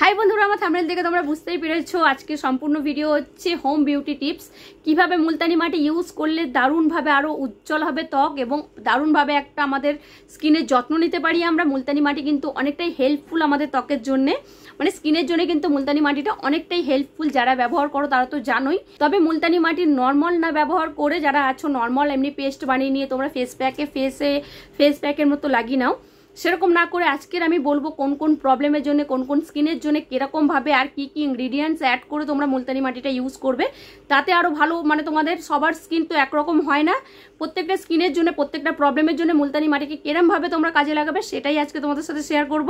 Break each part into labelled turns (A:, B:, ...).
A: High বন্ধুরা, আমার thumbnail দেখে তোমরা বুঝতেই পেরেছ, আজকে সম্পূর্ণ ভিডিও হচ্ছে হোম বিউটি টিপস কীভাবে মুলতানি মাটি ইউজ করলে দারুণভাবে আরও উজ্জ্বল হবে ত্বক এবং দারুণভাবে একটা আমাদের স্কিনের যত্ন নিতে পারি আমরা। মুলতানি মাটি কিন্তু অনেকটাই হেল্পফুল আমাদের ত্বকের জন্যে। মানে স্কিনের জন্য কিন্তু মুলতানি মাটিটা অনেকটাই হেল্পফুল যারা ব্যবহার করো, তারা তো জানোই। তবে মুলতানি মাটি নর্মাল না ব্যবহার করে যারা আছো নর্মাল এমনি পেস্ট বানিয়ে নিয়ে তোমরা ফেস প্যাকে ফেসে ফেস প্যাকের মতো লাগিয়ে নাও। সেরকম না করে আজকের আমি বলব কোন কোন প্রবলেমের জন্য, কোন কোন স্কিনের জন্য কিরকমভাবে আর কি কি ইনগ্রিডিয়েন্টস অ্যাড করে তোমরা মুলতানি মাটিটা ইউজ করবে। তাতে আরও ভালো মানে তোমাদের সবার স্কিন তো একরকম হয় না। প্রত্যেকটা স্কিনের জন্য, প্রত্যেকটা প্রবলেমের জন্য মুলতানি মাটিকে কিরমভাবে তোমরা কাজে লাগাবে সেটাই আজকে তোমাদের সাথে শেয়ার করব।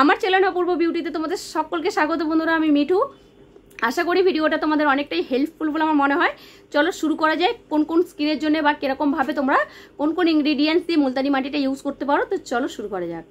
A: আমার চ্যানেল অপূর্ব বিউটিতে তোমাদের সকলকে স্বাগত বন্ধুরা, আমি মিঠু। আশা করি ভিডিওটা তোমাদের অনেকটাই হেল্পফুল বলে আমার মনে হয়। চলো শুরু করা যায় কোন কোন স্কিনের জন্য বা কীরকমভাবে তোমরা কোন কোন ইনগ্রিডিয়েন্টস দিয়ে মুলতানি মাটিটা ইউজ করতে পারো, তো চলো শুরু করা যাক।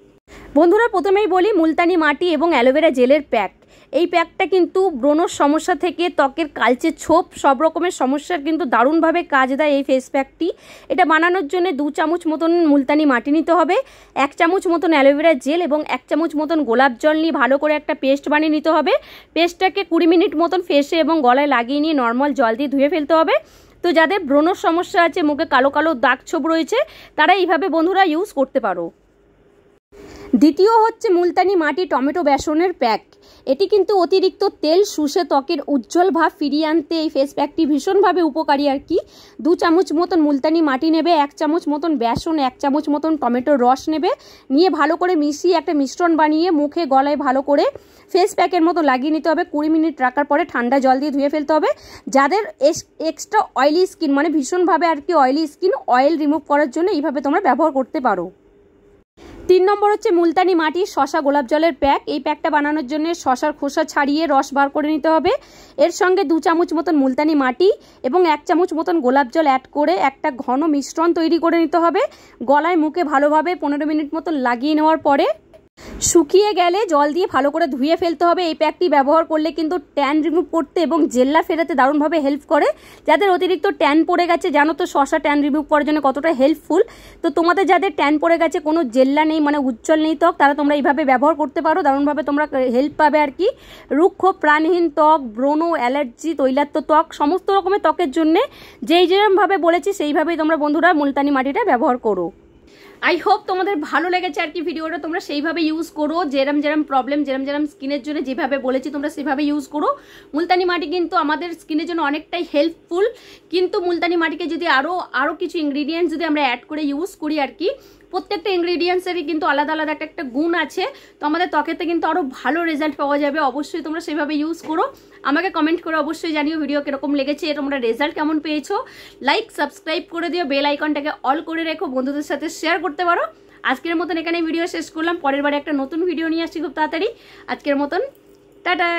A: বন্ধুরা, প্রথমেই বলি মুলতানি মাটি এবং অ্যালোভেরা জেলের প্যাক এই প্যাকটা কিন্তু ব্রণর সমস্যা থেকে ত্বকের কালচে ছোপ, সব রকমের সমস্যার কিন্তু দারুণভাবে কাজ দেয় এই ফেস প্যাকটি এটা বানানোর জন্য দু চামচ মতন মুলতানি মাটি নিতে হবে, এক চামচ মতন অ্যালোভেরা জেল এবং এক চামচ মতন গোলাপ জল নিয়ে ভালো করে একটা পেস্ট বানিয়ে নিতে হবে। পেস্টটাকে কুড়ি মিনিট মতন ফেসে এবং গলায় লাগিয়ে নিয়ে নর্মাল জল দিয়ে ধুয়ে ফেলতে হবে। তো যাদের ব্রণর সমস্যা আছে, মুখে কালো কালো দাগ ছোপ রয়েছে, তারা এইভাবে বন্ধুরা ইউজ করতে পারো। দ্বিতীয় হচ্ছে মুলতানি মাটি টমেটো বেসনের প্যাক। এটি কিন্তু অতিরিক্ত তেল, শুষে ত্বকের উজ্জ্বল ভাব ফিরিয়ে আনতে এই ফেস প্যাকটি ভীষণভাবে উপকারী আর কি। দু চামচ মতন মুলতানি মাটি নেবে, এক চামচ মতন বেসন, এক চামচ মতন টমেটোর রস নেবে। নিয়ে ভালো করে মিশিয়ে একটা মিশ্রণ বানিয়ে মুখে, গলায় ভালো করে ফেস প্যাকের মতো লাগিয়ে নিতে হবে। কুড়ি মিনিট রাখার পরে ঠান্ডা জল দিয়ে ধুয়ে ফেলতে হবে। যাদের এক্সট্রা অয়েলি স্কিন মানে ভীষণভাবে আর কি অয়েলি স্কিন অয়েল রিমুভ করার জন্য এইভাবে তোমরা ব্যবহার করতে পারো। তিন নম্বর হচ্ছে মুলতানি মাটি, শশা গোলাপ জলের প্যাক। এই প্যাকটা বানানোর জন্য শশার খোসা ছাড়িয়ে রস বার করে নিতে হবে। এর সঙ্গে দু চামচ মতন মুলতানি মাটি এবং এক চামচ মতন গোলাপ জল অ্যাড করে একটা ঘন মিশ্রণ তৈরি করে নিতে হবে। গলায় মুখে ভালোভাবে পনেরো মিনিট মতন লাগিয়ে নেওয়ার পরে শুকিয়ে গেলে জল দিয়ে ভালো করে ধুয়ে ফেলতে হবে। এই প্যাকটি ব্যবহার করলে কিন্তু ট্যান রিমুভ করতে এবং জেল্লা ফেরাতে দারুণভাবে হেল্প করে। যাদের অতিরিক্ত ট্যান পড়ে গেছে, জানো তো শশা ট্যান রিমুভ করার জন্য কতটা হেল্পফুল তো তোমাদের যাদের ট্যান পড়ে গেছে, কোনো জেল্লা নেই মানে উজ্জ্বল নেই ত্বক, তারা তোমরা এইভাবে ব্যবহার করতে পারো। দারুণভাবে তোমরা হেল্প পাবে আর কি। রুক্ষ, প্রাণহীন ত্বক, ব্রণ, অ্যালার্জি তৈলাত্ম ত্বক, সমস্ত রকমের ত্বকের জন্যে যেই যেরমভাবে বলেছি, সেইভাবেই তোমরা বন্ধুরা মুলতানি মাটিটা ব্যবহার করো। আই হোপ তোমাদের ভালো লেগেছে আর কি ভিডিওটা। তোমরা সেইভাবে ইউজ করো, যেরম যেরম প্রবলেম যেরম যেরম স্কিনের জন্য যেভাবে বলেছি, তোমরা সেভাবে ইউজ করো। মুলতানি মাটি কিন্তু আমাদের স্কিনের জন্য অনেকটাই হেল্পফুল কিন্তু মুলতানি মাটিকে যদি আরও আরও কিছু ইনগ্রিডিয়েন্টস যদি আমরা অ্যাড করে ইউজ করি আর কি, প্রত্যেকটা ইনগ্রিডিয়েন্টসেরই কিন্তু আলাদা আলাদা একটা একটা গুণ আছে। তো আমাদের ত্বকেতে কিন্তু আরও ভালো রেজাল্ট পাওয়া যাবে, অবশ্যই তোমরা সেভাবে ইউজ করো। আমাকে কমেন্ট করে অবশ্যই জানিও ভিডিও কীরকম লেগেছে, তোমরা রেজাল্ট কেমন পেয়েছ। লাইক সাবস্ক্রাইব করে দিও বেল আইকনটাকে অল করে রেখো, বন্ধুদের সাথে শেয়ার করতে পারো। আজকের মতন এখানে ভিডিও শেষ করলাম। পরের বারে একটা নতুন ভিডিও নিয়ে আসছি খুব তাড়াতাড়ি। আজকের মতন, টাটা!